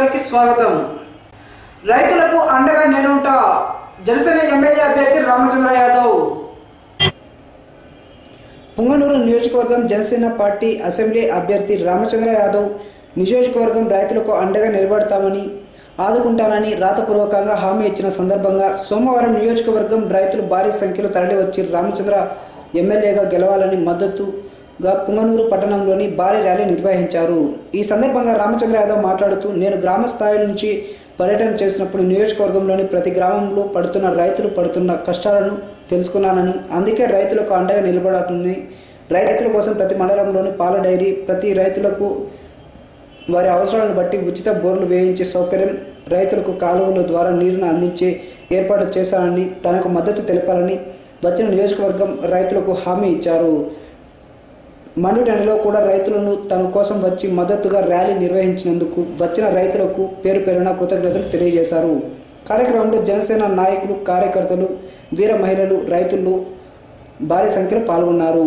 అందరికీ స్వాగతం. రైతులకు అండగా నేనుంటా జనసేన ఎమ్మెల్యే అభ్యర్థి రామచంద్ర యాదవ్. పుంగనూరు నియోజకవర్గం జనసేన పార్టీ అసెంబ్లీ అభ్యర్థి రామచంద్ర యాదవ్ నియోజకవర్గం రైతులకు అండగా నిలబడతామని ఆదుకుంటానని రాతపూర్వకంగా హామీ ఇచ్చిన సందర్భంగా సోమవారం నియోజకవర్గం రైతులు భారీ సంఖ్యలో తరలివచ్చి రామచంద్ర ఎమ్మెల్యేగా గెలవాలని మద్దతు గా పుంగనూరు పట్టణంలోని భారీ ర్యాలీ నిర్వహించారు. ఈ సందర్భంగా రామచంద్ర యాదవ్ మాట్లాడుతూ నేను గ్రామ స్థాయి నుంచి పర్యటన చేసినప్పుడు నియోజకవర్గంలోని ప్రతి గ్రామంలో పడుతున్న రైతులు పడుతున్న కష్టాలను తెలుసుకున్నానని అందుకే రైతులకు అండగా నిలబడాలని రైతుల కోసం ప్రతి మండలంలోని పాల డైరీ ప్రతి రైతులకు వారి అవసరాలను బట్టి ఉచిత బోర్లు వేయించే సౌకర్యం రైతులకు కాలువల ద్వారా నీరును అందించే ఏర్పాటు చేశానని తనకు మద్దతు తెలపాలని వచ్చిన నియోజకవర్గం రైతులకు హామీ ఇచ్చారు. మండుటెండలో కూడా రైతులను తన కోసం వచ్చి మద్దతుగా ర్యాలీ నిర్వహించినందుకు వచ్చిన రైతులకు పేరు పేరున కృతజ్ఞతలు తెలియజేశారు. కార్యక్రమంలో జనసేన నాయకులు కార్యకర్తలు వీర మహిళలు రైతులు భారీ సంఖ్యలో పాల్గొన్నారు.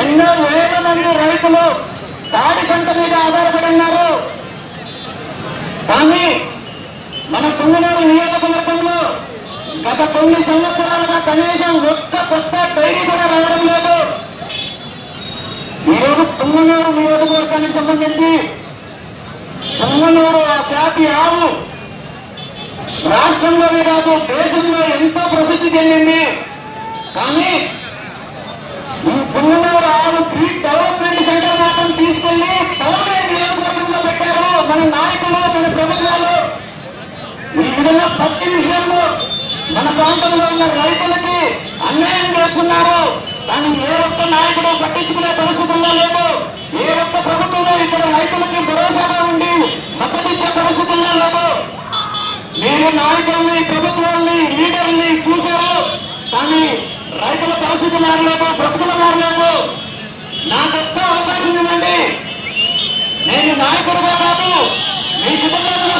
ఎన్నో వేల మంది రైతులు తాడి పంట మీద ఆధారపడి ఉన్నారు కానీ మన పొంగనూరు నియోజకవర్గంలో గత కొన్ని సంవత్సరాలుగా కనీసం ఒక్క కొత్త డైరీ కూడా రావడం లేదు. ఈరోజు పొంగనూరు నియోజకవర్గానికి సంబంధించి పొంగనూరు ఆ జాతి ఆవు రాష్ట్రంలోనే కాదు దేశంలో ఎంతో ప్రసిద్ధి చెందింది. కానీ ఈ పొంగనూరు ఆరు డెవలప్మెంట్ సెంటర్ మాత్రం తీసుకెళ్ళి పర్మనెంట్ నియోజకవర్గంలో పెట్టారు మన నాయకులు మన ప్రభుత్వాలు. ఈ విధంగా ప్రతి విషయంలో మన ప్రాంతంలో ఉన్న రైతులకి అన్యాయం చేస్తున్నారు. కానీ ఏ ఒక్క నాయకుడు పట్టించుకునే పరిస్థితుల్లో లేదు. ఏ ఒక్క ప్రభుత్వంలో ఇక్కడ రైతులకి భరోసాగా ఉండి మద్దతు పరిస్థితుల్లో లేదు. మీరు నాయకుల్ని ప్రభుత్వాన్ని లీడర్ని చూశారు. కానీ రైతుల పరిస్థితి మారలేదు బ్రతుకులు మారలేదు నాకొక్క అవకాశం ఇవ్వండి. నేను నాయకుడుగా కాదు మీ కుటుంబంలో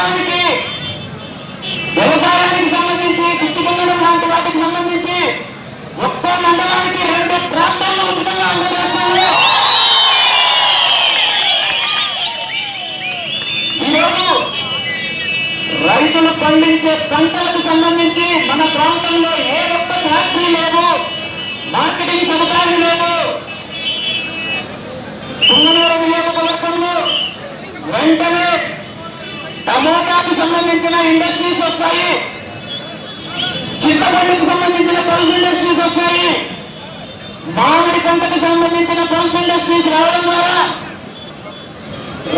ప్రతి వ్యవసాయానికి సంబంధించి గిట్టుకుండడం లాంటి వాటికి సంబంధించి ఒక్కో మండలానికి రెండు ప్రాంతాలను ఉచితంగా అందజేస్తాము. ఈరోజు రైతులు పండించే పంటలకు సంబంధించి మన ప్రాంతంలో ఏ ఒక్క ఫ్యాక్టరీ లేదు మార్కెటింగ్ సదుపాయం లేదు. తుంగనూరు నియోజకవర్గంలో వెంటనే టమోటాకు సంబంధించిన ఇండస్ట్రీస్ వస్తాయి. చింతపండుకు సంబంధించిన పల్స్ ఇండస్ట్రీస్ వస్తాయి. మామిడి పంటకు సంబంధించిన పల్స్ ఇండస్ట్రీస్ రావడం ద్వారా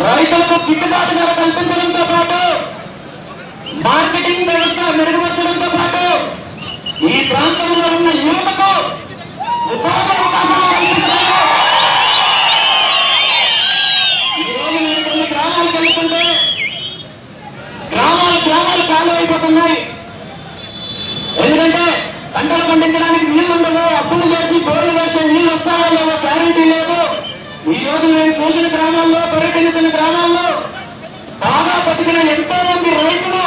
రైతులకు గిట్టుబాటు ధర కల్పించడంతో పాటు మార్కెటింగ్ వ్యవస్థ మెరుగుపరచడంతో పాటు ఈ ప్రాంతంలో ఉన్న యువతకు ఉపాధి అవకాశాలు కల్పిస్తారు ఈ రోజు నేను కొన్ని గ్రామాలకు వెళ్తుంటే గ్రామాలు గ్రామాలు ఖాళీ అయిపోతున్నాయి ఎందుకంటే పంటలు పండించడానికి నీళ్ళు ఉండవు అప్పులు చేసి బోర్లు వేస్తే నీళ్ళు వస్తాయో లేవో గ్యారంటీ లేదు ఈ రోజు నేను చూసిన గ్రామాల్లో పర్యటించిన గ్రామాల్లో బాగా బతికిన ఎంతో మంది రైతులు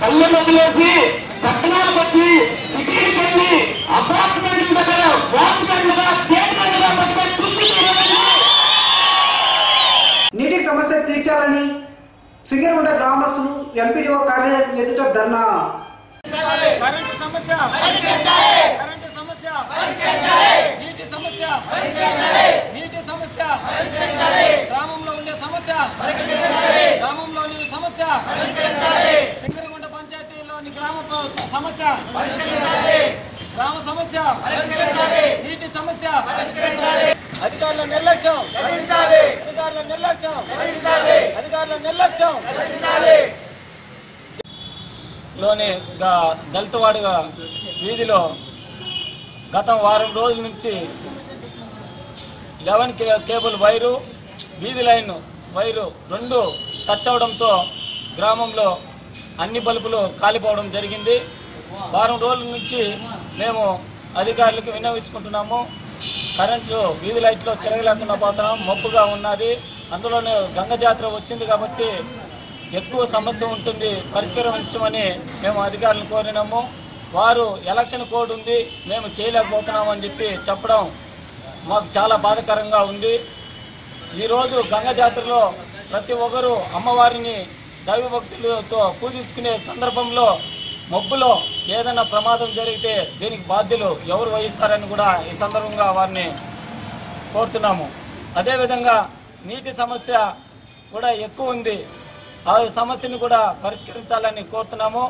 పల్లెలు వదిలేసి పట్టణాలకు వచ్చి సిటీకి వెళ్ళి అపార్ట్మెంట్ల దగ్గర వాచ్మెన్లుగా గేట్మెన్లుగా బతికే దుస్థితి ఈ రోజు ఉంది. నీటి సమస్య తీర్చాలని సింగరగుంట గ్రామస్తులు ఎంపీడీఓ కార్యాలయం ఎదుట ధర్నా కరెంటు సమస్య కరెంటు సమస్య నీటి సమస్య నీటి సమస్య. గ్రామంలో ఉండే సమస్య. గ్రామంలోని సమస్య. సింగరగుంట పంచాయతీలోని గ్రామ సమస్య. గ్రామ సమస్య. నీటి సమస్య. అధికారుల నిర్లక్ష్యం. అధికారుల నిర్లక్ష్యం. అధికారుల నిర్లక్ష్యం. లోని దళితవాడిగా వీధిలో గత వారం రోజుల నుంచి లెవెన్ కేబుల్ వైరు వీధి లైన్ వైరు రెండు టచ్ అవడంతో గ్రామంలో అన్ని బల్బులు కాలిపోవడం జరిగింది. వారం రోజుల నుంచి మేము అధికారులకు వినియోగించుకుంటున్నాము కరెంటు వీధి లైట్లో తిరగలేకుండా పోతున్నాం. మబ్బుగా ఉన్నది. అందులోనే గంగ జాతర వచ్చింది కాబట్టి ఎక్కువ సమస్య ఉంటుంది. పరిష్కరించమని మేము అధికారులను కోరినాము. వారు ఎలక్షన్ కోడ్ ఉంది. మేము చేయలేకపోతున్నామని చెప్పి చెప్పడం మాకు చాలా బాధాకరంగా ఉంది. ఈరోజు గంగ జాతరలో ప్రతి ఒక్కరూ అమ్మవారిని దైవభక్తులతో పూజించుకునే సందర్భంలో మబ్బులో ఏదైనా ప్రమాదం జరిగితే దీనికి బాధ్యులు ఎవరు వహిస్తారని కూడా ఈ సందర్భంగా వారిని కోరుతున్నాము. అదేవిధంగా నీటి సమస్య కూడా ఎక్కువ ఉంది. ఆ సమస్యను కూడా పరిష్కరించాలని కోరుతున్నాము.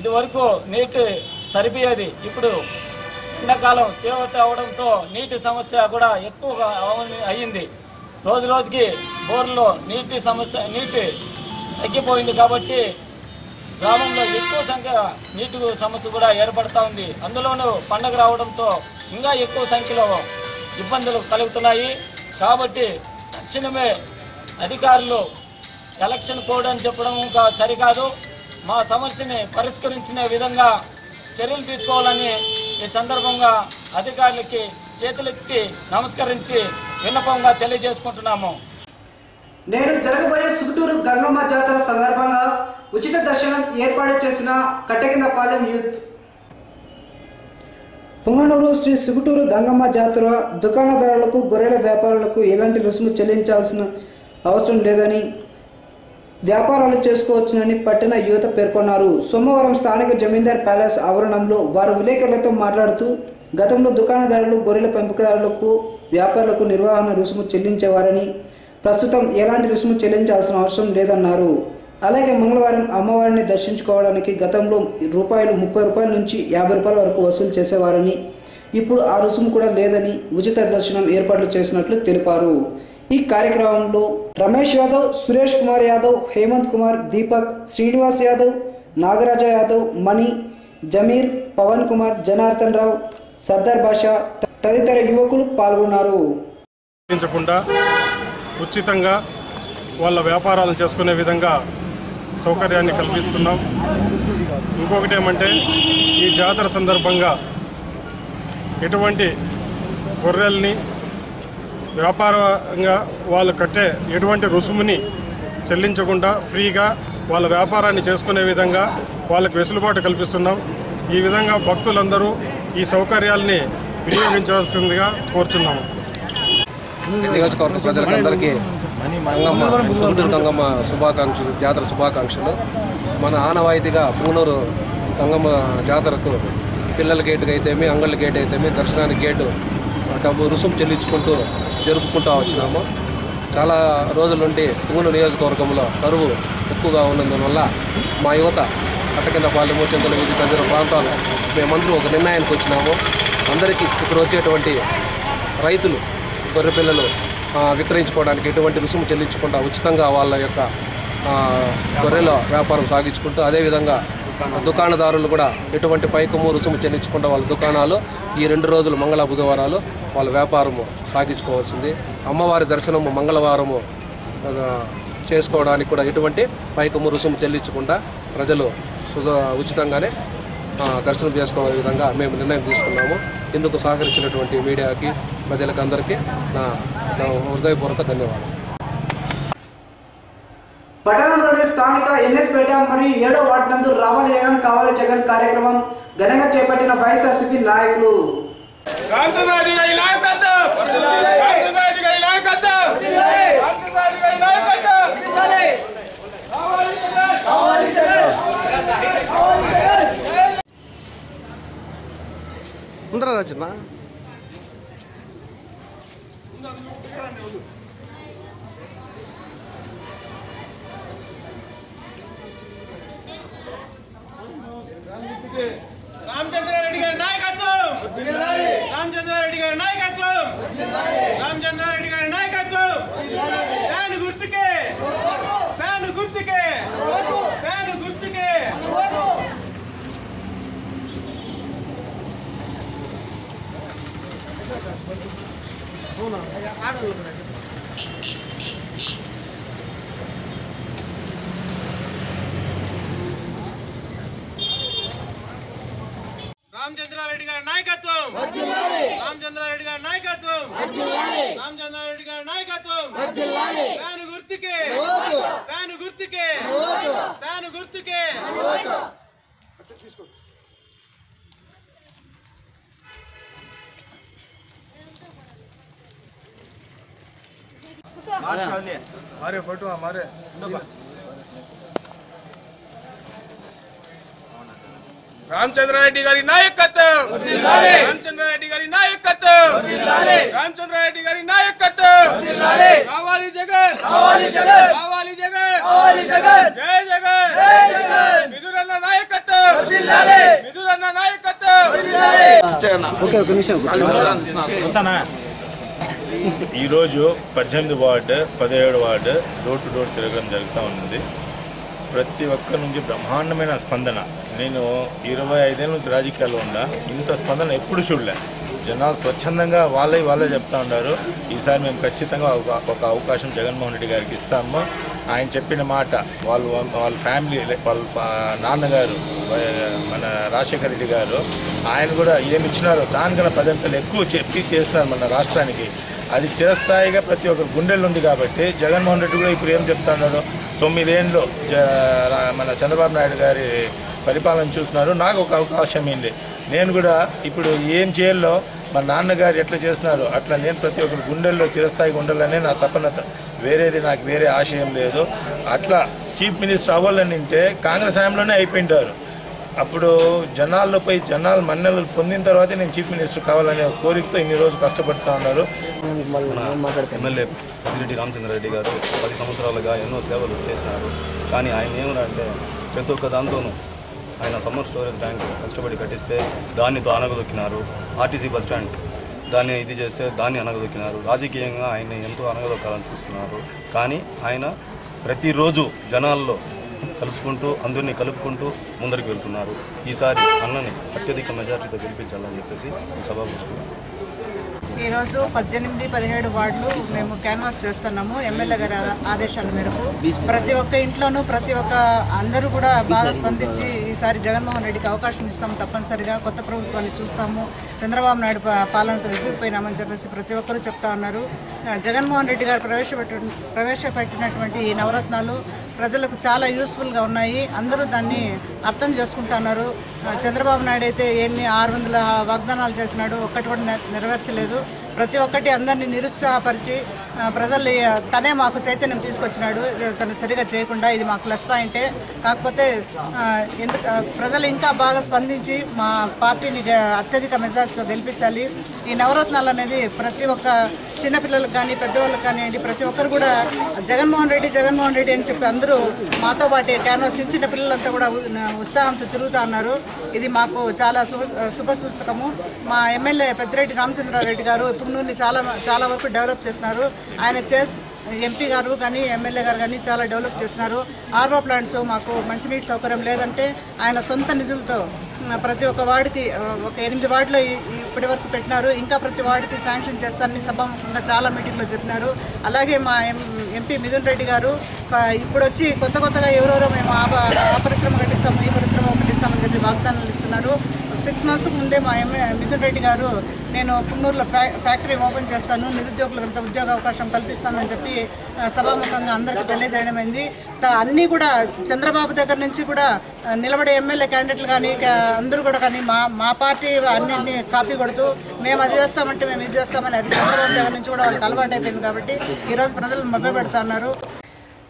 ఇదివరకు నీటి సరిపోయేది. ఇప్పుడు ఎండాకాలం తీవ్రత అవడంతో నీటి సమస్య కూడా ఎక్కువగా అయ్యింది. రోజు రోజుకి బోర్లో నీటి సమస్య నీటి తగ్గిపోయింది కాబట్టి గ్రామంలో ఎక్కువ సంఖ్య నీటి సమస్య కూడా ఏర్పడతా ఉంది. అందులోనూ పండగ రావడంతో ఇంకా ఎక్కువ సంఖ్యలో ఇబ్బందులు కలుగుతున్నాయి. కాబట్టి తక్షణమే అధికారులు ఎలక్షన్ కోడ్ అని చెప్పడం ఇంకా సరికాదు. మా సమస్యని పరిష్కరించిన విధంగా చర్యలు తీసుకోవాలని ఈ సందర్భంగా అధికారులకి చేతులెత్తి నమస్కరించి విన్నపంగా తెలియజేసుకుంటున్నాము. నేడు జరగబోయే సుగుటూరు గంగమ్మ జాతర సందర్భంగా ఉచిత దర్శనం ఏర్పాటు చేసిన కట్టకిందపాలెం యూత్. పొంగనూరు శ్రీ సుగుటూరు గంగమ్మ జాతర దుకాణదారులకు గొర్రెల వ్యాపారులకు ఎలాంటి రుసుము చెల్లించాల్సిన అవసరం లేదని వ్యాపారాలు చేసుకోవచ్చునని పట్టణ యువత పేర్కొన్నారు. సోమవారం స్థానిక జమీందార్ ప్యాలెస్ ఆవరణంలో వారు విలేకరులతో మాట్లాడుతూ గతంలో దుకాణదారులు గొర్రెల పెంపకదారులకు వ్యాపారులకు నిర్వహణ రుసుము చెల్లించేవారని ప్రస్తుతం ఎలాంటి రుసుము చెల్లించాల్సిన అవసరం లేదన్నారు. అలాగే మంగళవారం అమ్మవారిని దర్శించుకోవడానికి గతంలో రూపాయలు ముప్పై రూపాయల నుంచి యాభై రూపాయల వరకు వసూలు చేసేవారని ఇప్పుడు ఆ రుసుము కూడా లేదని ఉచిత దర్శనం ఏర్పాట్లు చేసినట్లు తెలిపారు. ఈ కార్యక్రమంలో రమేష్ యాదవ్ సురేష్ కుమార్ యాదవ్ హేమంత్ కుమార్ దీపక్ శ్రీనివాస్ యాదవ్ నాగరాజ యాదవ్ మణి జమీర్ పవన్ కుమార్ జనార్దన్ రావు సర్దార్ బాషా తదితర యువకులు పాల్గొన్నారు. ఉచితంగా వాళ్ళ వ్యాపారాలు చేసుకునే విధంగా సౌకర్యాన్ని కల్పిస్తున్నాం. ఇంకొకటి ఏమంటే ఈ జాతర సందర్భంగా ఎటువంటి గొర్రెల్ని వ్యాపారంగా వాళ్ళు కట్టే ఎటువంటి రుసుముని చెల్లించకుండా ఫ్రీగా వాళ్ళ వ్యాపారాన్ని చేసుకునే విధంగా వాళ్ళకి వెసులుబాటు కల్పిస్తున్నాం. ఈ విధంగా భక్తులందరూ ఈ సౌకర్యాల్ని వినియోగించవలసిందిగా కోరుచున్నాము నియోజకవర్గ ప్రజలకందరికీ గంగమ్మ సుగుటూరు గంగమ్మ శుభాకాంక్షలు జాతర శుభాకాంక్షలు. మన ఆనవాయితీగా పూనూరు గంగమ్మ జాతరకు పిల్లల గేటుకి అయితేమి అంగళ్ళ గేట్ అయితేమి దర్శనానికి గేటు డబ్బు రుసుము చెల్లించుకుంటూ జరుపుకుంటూ వచ్చినాము. చాలా రోజుల నుండి పూనూరు నియోజకవర్గంలో కరువు ఎక్కువగా ఉన్నందువల్ల మా యువత అట్టకిందపాలెము చింతల వీధి తదితర ప్రాంతాలు మేమందరూ ఒక నిర్ణయానికి వచ్చినాము. అందరికీ ఇక్కడ వచ్చేటువంటి రైతులు గొర్రె పిల్లలు విక్రయించుకోవడానికి ఎటువంటి రుసుము చెల్లించకుండా ఉచితంగా వాళ్ళ యొక్క గొర్రెల వ్యాపారం సాగించుకుంటూ అదేవిధంగా దుకాణదారులు కూడా ఎటువంటి పైకము రుసుము చెల్లించకుండా వాళ్ళ దుకాణాలు ఈ రెండు రోజులు మంగళ బుధవారాలు వాళ్ళ వ్యాపారము సాగించుకోవాల్సింది. అమ్మవారి దర్శనము మంగళవారము చేసుకోవడానికి కూడా ఎటువంటి పైకము రుసుము చెల్లించకుండా ప్రజలు ఉచితంగానే దర్శనం చేసుకోవే విధంగా మేము నిర్ణయం తీసుకున్నాము. ఇందుకు సహకరించినటువంటి మీడియాకి ప్రజలకు అందరికీ నా హృదయపూర్వక ధన్యవాదాలు. పట్టణంలోని స్థానిక ఎన్ఎస్పేట మరియు ఏడో వార్డు నందు రావాలి జగన్ కావాలి జగన్ కార్యక్రమం ఘనంగా చేపట్టిన వైఎస్ఆర్సీపీ నాయకులు. గారి నాయకత్వం రామచంద్రారెడ్డి గారి నాయకత్వం రామచంద్రారెడ్డి గారి నాయకత్వం ఉందరా రచన రామచంద్రారెడ్డి గారి నాయకత్వం రామచంద్రారెడ్డి గారి నాయకత్వం రామచంద్రారెడ్డి గారి నాయకత్వం ఫ్యాన్ గుర్తుకే ఫ్యాన్ గుర్తుకే ఫ్యాన్ గుర్తుకే రామచంద్రారెడ్డి గారి నాయకత్వం రామచంద్రారెడ్డి గారి నాయకత్వం రామచంద్రారెడ్డి గారి నాయకత్వం ఫ్యాన్ గుర్తుకే ఫ్యాన్ గుర్తుకే ఫ్యాన్ గుర్తుకే हमारे फोटो हमारे రామచంద్రారెడ్డి గారి నాయకత్వం. రామచంద్రారెడ్డి గారి నాయకత్వం. రామచంద్రారెడ్డి గారి నాయకత్వం. కావాలి జగన్. కావాలి జగన్. కావాలి జగన్. కావాలి జగన్. జై జగన్. జై జగన్. మిదురన్న నాయకత్వం. మిదురన్న నాయకత్వం. ఈరోజు పద్దెనిమిది వార్డు పదిహేడు వార్డు డోర్ టు డోర్ తిరగడం జరుగుతూ ఉంది ప్రతి ఒక్కరి నుంచి బ్రహ్మాండమైన స్పందన. నేను ఇరవై ఐదేళ్ళ నుంచి రాజకీయాల్లో ఉన్నా ఇంత స్పందన ఎప్పుడు చూడలే. జనాలు స్వచ్ఛందంగా వాళ్ళే వాళ్ళే చెప్తా ఉన్నారు. ఈసారి మేము ఖచ్చితంగా ఒక ఒక అవకాశం జగన్మోహన్ రెడ్డి గారికి ఇస్తాము. ఆయన చెప్పిన మాట వాళ్ళు వాళ్ళ ఫ్యామిలీ వాళ్ళ నాన్నగారు మన రాజశేఖర రెడ్డి గారు ఆయన కూడా ఏమి ఇచ్చినారో దానికన్నా పదంతలు ఎక్కువ చెప్పి చేస్తున్నారు మన రాష్ట్రానికి. అది చిరస్థాయిగా ప్రతి ఒక్క గుండెల్లో ఉంది కాబట్టి జగన్మోహన్ రెడ్డి కూడా ఇప్పుడు ఏం చెప్తున్నాడు తొమ్మిదేళ్ళు జ రా- మన చంద్రబాబు నాయుడు గారి పరిపాలన చూస్తున్నారు. నాకు ఒక అవకాశం ఏంటి నేను కూడా ఇప్పుడు ఏం చేయాలో మా నాన్నగారు ఎట్లా చేస్తున్నారు అట్లా నేను ప్రతి ఒక్కరు గుండెల్లో చిరస్థాయి ఉండాలనే నా తపన వేరేది నాకు వేరే ఆశయం లేదు. అట్లా చీఫ్ మినిస్టర్ అవ్వాలని ఉంటే కాంగ్రెస్ హయాంలోనే అయిపోయింటారు. అప్పుడు జనాల్లోపై జనాలు మన్నెలు పొందిన తర్వాతే నేను చీఫ్ మినిస్టర్ కావాలనే కోరికతో ఇన్ని రోజులు కష్టపడుతూ ఉన్నారు. ఎమ్మెల్యే పెద్దిరెడ్డి రామచంద్రారెడ్డి గారు పది సంవత్సరాలుగా ఎన్నో సేవలు చేసినారు. కానీ ఆయన ఏమనంటే ప్రతి ఒక్క దాంతోనూ ఆయన సమ్మర్ స్టోరేజ్ బ్యాంక్ కష్టపడి కట్టిస్తే దాన్ని అనగదొక్కినారు. ఆర్టీసీ బస్ స్టాండ్ దాన్ని ఇది చేస్తే దాన్ని అనగదొక్కినారు. రాజకీయంగా ఆయన ఎంతో అనగదొక్కాలని చూస్తున్నారు. కానీ ఆయన ప్రతిరోజు జనాల్లో కలుసుకుంటూ అందరినీ కలుపుకుంటూ ముందరికి వెళ్తున్నారు. ఈసారి అన్నని అత్యధిక మెజార్టీతో గెలిపించాలని చెప్పేసి ఈ సభకు ఈరోజు పద్దెనిమిది పదిహేడు వార్డులు మేము క్యాన్వాస్ చేస్తున్నాము ఎమ్మెల్యే గారి ఆదేశాల మేరకు. ప్రతి ఒక్క ఇంట్లోనూ ప్రతి ఒక్క అందరూ కూడా బాగా స్పందించి ఈసారి జగన్మోహన్ రెడ్డికి అవకాశం ఇస్తాము తప్పనిసరిగా. కొత్త ప్రభుత్వాన్ని చూస్తాము. చంద్రబాబు నాయుడు పాలనతో విసిగిపోయినామని చెప్పేసి ప్రతి ఒక్కరూ చెప్తా ఉన్నారు. జగన్మోహన్ రెడ్డి గారు ప్రవేశపెట్టు ప్రవేశపెట్టినటువంటి ఈ నవరత్నాలు ప్రజలకు చాలా యూస్ఫుల్గా ఉన్నాయి. అందరూ దాన్ని అర్థం చేసుకుంటున్నారు చంద్రబాబు నాయుడు అయితే ఎన్ని ఆరు వందల వాగ్దానాలు చేసినాడు ఒక్కటి కూడా నెరవేర్చలేదు. ప్రతి ఒక్కటి అందరినీ నిరుత్సాహపరిచి ప్రజల్ని తనే మాకు చైతన్యం తీసుకొచ్చినాడు. తను సరిగా చేయకుండా ఇది మాకు ప్లస్ పాయింటే కాకపోతే ఎందుకు ప్రజలు ఇంకా బాగా స్పందించి మా పార్టీని అత్యధిక మెజార్టీతో గెలిపించాలి. ఈ నవరత్నాలు అనేది ప్రతి ఒక్క చిన్నపిల్లలకు కానీ పెద్దవాళ్ళకి కానివ్వండి ప్రతి ఒక్కరు కూడా జగన్మోహన్ రెడ్డి జగన్మోహన్ రెడ్డి అని చెప్పి అందరూ మాతో పాటు క్యాన్వాస్ చిన్న చిన్న పిల్లలంతా కూడా ఉత్సాహంతో తిరుగుతూ ఉన్నారు. ఇది మాకు చాలా శుభ శుభ సూచకము. మా ఎమ్మెల్యే పెద్దిరెడ్డి రామచంద్రారెడ్డి గారు పుంగనూరుని చాలా చాలా వరకు డెవలప్ చేసినారు ఆయన చేసి ఎంపీ గారు కానీ ఎమ్మెల్యే గారు కానీ చాలా డెవలప్ చేసినారు. ఆర్వో ప్లాంట్స్ మాకు మంచినీటి సౌకర్యం లేదంటే ఆయన సొంత నిధులతో ప్రతి ఒక్క వార్డుకి ఒక ఎనిమిది వార్డులో ఇప్పటి వరకు పెట్టినారు. ఇంకా ప్రతి వార్డుకి శాంక్షన్ చేస్తారని సభాముఖంగా చాలా మీటింగ్లో చెప్పినారు. అలాగే మా ఎం ఎంపీ మిథున్ రెడ్డి గారు ఇప్పుడు వచ్చి కొత్త కొత్తగా ఎవరెవరో మేము ఆ ఆ పరిశ్రమ కట్టిస్తాము ఈ పరిశ్రమ కట్టిస్తామని చెప్పి వాగ్దానాలు ఇస్తున్నారు. సిక్స్ మంత్స్ ముందే మా ఎమ్మె మిథున్ రెడ్డి గారు నేను పున్నూరులో ఫ్యాక్టరీ ఓపెన్ చేస్తాను నిరుద్యోగులకు అంత ఉద్యోగ అవకాశం కల్పిస్తానని చెప్పి సభాముఖంగా అందరికీ తెలియజేయడమైంది. అన్నీ కూడా చంద్రబాబు దగ్గర నుంచి కూడా నిలబడే ఎమ్మెల్యే క్యాండిడేట్లు కానీ అందరూ కూడా కానీ మా మా పార్టీ అన్నింటినీ కాపీ కొడుతూ మేము అది చేస్తామంటే మేము ఇది చేస్తామని అది చంద్రబాబు దగ్గర నుంచి కూడా వాళ్ళకి అలవాటు అయిపోయింది కాబట్టి ఈరోజు ప్రజలు మభ్యపెడుతున్నారు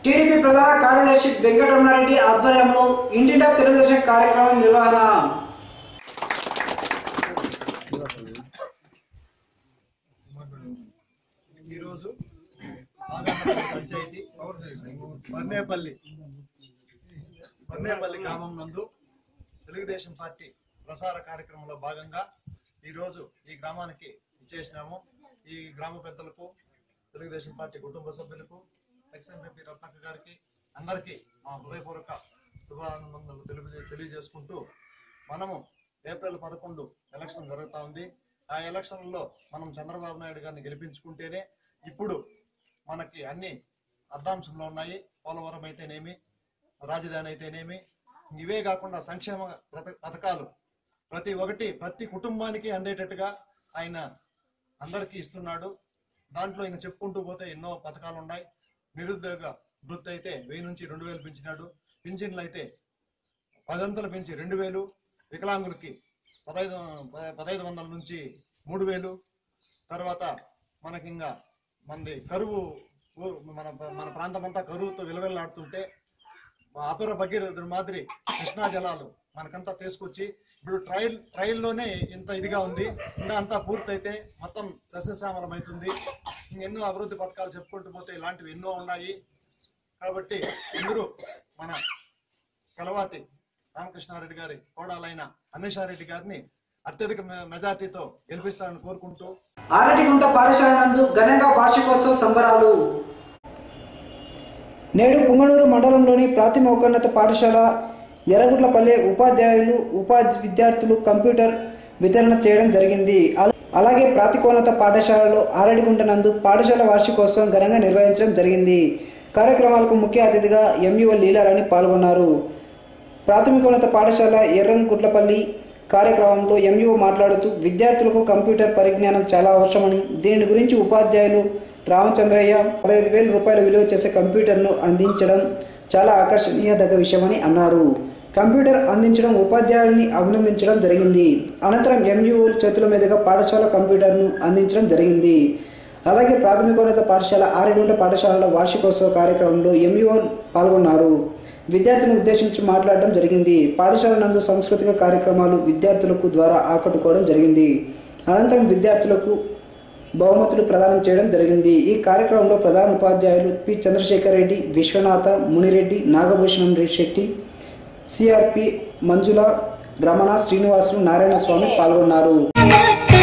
టీడీపీ ప్రధాన కార్యదర్శి వెంకటరమణారెడ్డి ఆధ్వర్యంలో ఇంటింటా తెలుగుదేశం కార్యక్రమం నిర్వహణ ఈరోజు ఆగంతపల్లి పంచాయతీ. బన్నేపల్లి బన్నేపల్లి గ్రామం నందు తెలుగుదేశం పార్టీ ప్రసార కార్యక్రమంలో భాగంగా ఈరోజు ఈ గ్రామానికి ఇచ్చేసినాము ఈ గ్రామ పెద్దలకు తెలుగుదేశం పార్టీ కుటుంబ సభ్యులకు ఎక్స్ఎంపీ రత్నక్క గారికి అందరికీ మా హృదయపూర్వక శుభానందనలు తెలియ తెలియజేసుకుంటూ మనము ఏప్రిల్ పదకొండు ఎలక్షన్ జరుగుతూ ఉంది. ఆ ఎలక్షన్లో మనం చంద్రబాబు నాయుడు గారిని గెలిపించుకుంటేనే ఇప్పుడు మనకి అన్ని అర్థాంశంలో ఉన్నాయి. పోలవరం అయితేనేమి రాజధాని అయితేనేమి ఇవే కాకుండా సంక్షేమ పథకాలు ప్రతి ఒక్కటి ప్రతి కుటుంబానికి అందేటట్టుగా ఆయన అందరికీ ఇస్తున్నాడు. దాంట్లో ఇంకా చెప్పుకుంటూ పోతే ఎన్నో పథకాలు ఉన్నాయి. నిరుద్యోగ వృత్తి అయితే వెయ్యి నుంచి రెండు వేలు పెంచినాడు. పింఛన్లు అయితే పదంతలు పెంచి రెండు వేలు. వికలాంగులకి పదహైదు పదహైదు వందల నుంచి మూడు వేలు. తర్వాత మనకి ఇంకా మనది కరువు మన మన ప్రాంతం అంతా కరువుతో విలువెల్లాడుతుంటే అపర భగీరథుడి మాదిరి కృష్ణా జలాలు మనకంతా తీసుకొచ్చి ఇప్పుడు ట్రయల్ ట్రయల్లోనే ఇంత ఇదిగా ఉంది ఇంకా అంతా పూర్తయితే మొత్తం సస్యశ్యామలం అవుతుంది ఎన్నో అభివృద్ధి పథకాలు చెప్పుకుంటూ పోతే ఇలాంటివి ఎన్నో ఉన్నాయి. కాబట్టి అందరూ మన కలవాతి రామకృష్ణారెడ్డి గారి కోడాలైన అన్వేషారెడ్డి గారిని అత్యధిక మెజార్టీతో గెలిపిస్తారని కోరుకుంటూ. ఆరటిగుంట పాఠశాల నందు ఘనంగా వార్షికోత్సవ సంబరాలు. నేడు పుంగనూరు మండలంలోని ప్రాథమికోన్నత పాఠశాల ఎర్రగుట్లపల్లె ఉపాధ్యాయులు ఉపాధి విద్యార్థులు కంప్యూటర్ వితరణ చేయడం జరిగింది. అలాగే ప్రాతికోన్నత పాఠశాలలో ఆరడిగుంట నందు పాఠశాల వార్షికోత్సవం ఘనంగా నిర్వహించడం జరిగింది. కార్యక్రమాలకు ముఖ్య అతిథిగా ఎంఈఓ లీలారాణి పాల్గొన్నారు. ప్రాథమికోన్నత పాఠశాల ఎర్రంగుట్లపల్లి కార్యక్రమంలో ఎంఈఓ మాట్లాడుతూ విద్యార్థులకు కంప్యూటర్ పరిజ్ఞానం చాలా అవసరమని దీని గురించి ఉపాధ్యాయులు రామచంద్రయ్య పదహైదు వేల రూపాయల విలువ చేసే కంప్యూటర్ను అందించడం చాలా ఆకర్షణీయదగ్గ విషయమని అన్నారు. కంప్యూటర్ అందించడం ఉపాధ్యాయుల్ని అభినందించడం జరిగింది. అనంతరం ఎంఈఓ చేతుల మీదుగా పాఠశాల కంప్యూటర్ను అందించడం జరిగింది. అలాగే ప్రాథమికోన్నత పాఠశాల ఆరేడుంట పాఠశాలల వార్షికోత్సవ కార్యక్రమంలో ఎంఈఓ పాల్గొన్నారు. విద్యార్థిని ఉద్దేశించి మాట్లాడడం జరిగింది. పాఠశాల నందు సాంస్కృతిక కార్యక్రమాలు విద్యార్థులకు ద్వారా ఆకట్టుకోవడం జరిగింది. అనంతరం విద్యార్థులకు బహుమతులు ప్రదానం చేయడం జరిగింది. ఈ కార్యక్రమంలో ప్రధాన ఉపాధ్యాయులు పి. చంద్రశేఖర్ రెడ్డి విశ్వనాథ మునిరెడ్డి నాగభూషణం శెట్టి సిఆర్పి మంజుల రమణ శ్రీనివాసులు నారాయణ స్వామి పాల్గొన్నారు. పిల్లలకి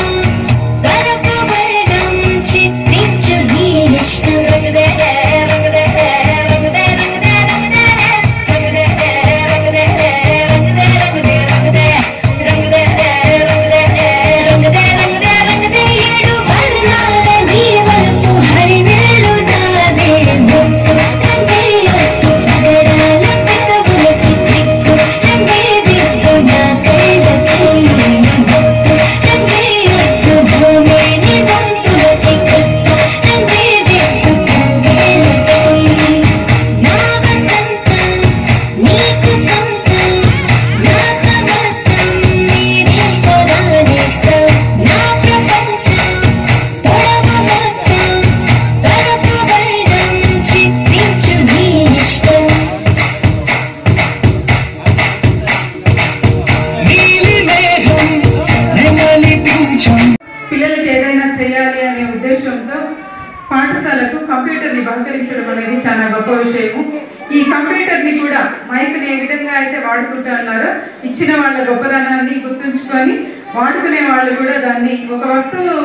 కూడా దాన్ని ఒక వస్తువు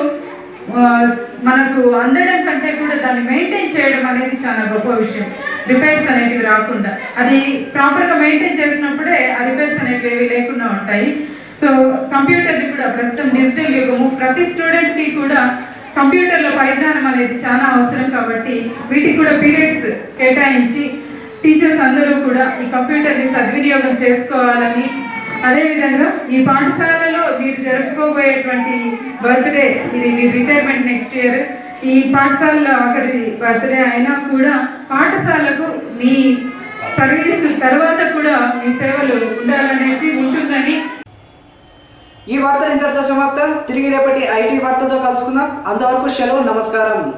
మనకు అందడం కంటే కూడా దాన్ని మెయింటైన్ చేయడం అనేది చాలా గొప్ప విషయం. రిపేర్స్ అనేటివి రాకుండా. అది ప్రాపర్గా మెయింటైన్ చేసినప్పుడే ఆ రిపేర్స్ అనేవి ఏవి లేకుండా ఉంటాయి. సో కంప్యూటర్ని కూడా ప్రస్తుతం డిజిటల్ యుగము. ప్రతి స్టూడెంట్కి కూడా కంప్యూటర్లో పరిజ్ఞానం అనేది చాలా అవసరం కాబట్టి వీటికి కూడా పీరియడ్స్ కేటాయించి టీచర్స్ అందరూ కూడా ఈ కంప్యూటర్ని సద్వినియోగం చేసుకోవాలని అదేవిధంగా ఈ పాఠశాలలో మీరు జరుపుకోబోయేటువంటి బర్త్డే ఇది మీ రిటైర్మెంట్ నెక్స్ట్ ఇయర్. ఈ పాఠశాలలో ఒకరి బర్త్డే అయినా కూడా పాఠశాలకు మీ సర్వీస్ తర్వాత కూడా మీ సేవలు ఉండాలనేసి ఉంటుందని. ఈ వార్త ఇంతటితో సమాప్తం. తిరిగి రేపటి ఐటీ వార్తతో కలుసుకుందాం. అంతవరకు సెలవు నమస్కారం.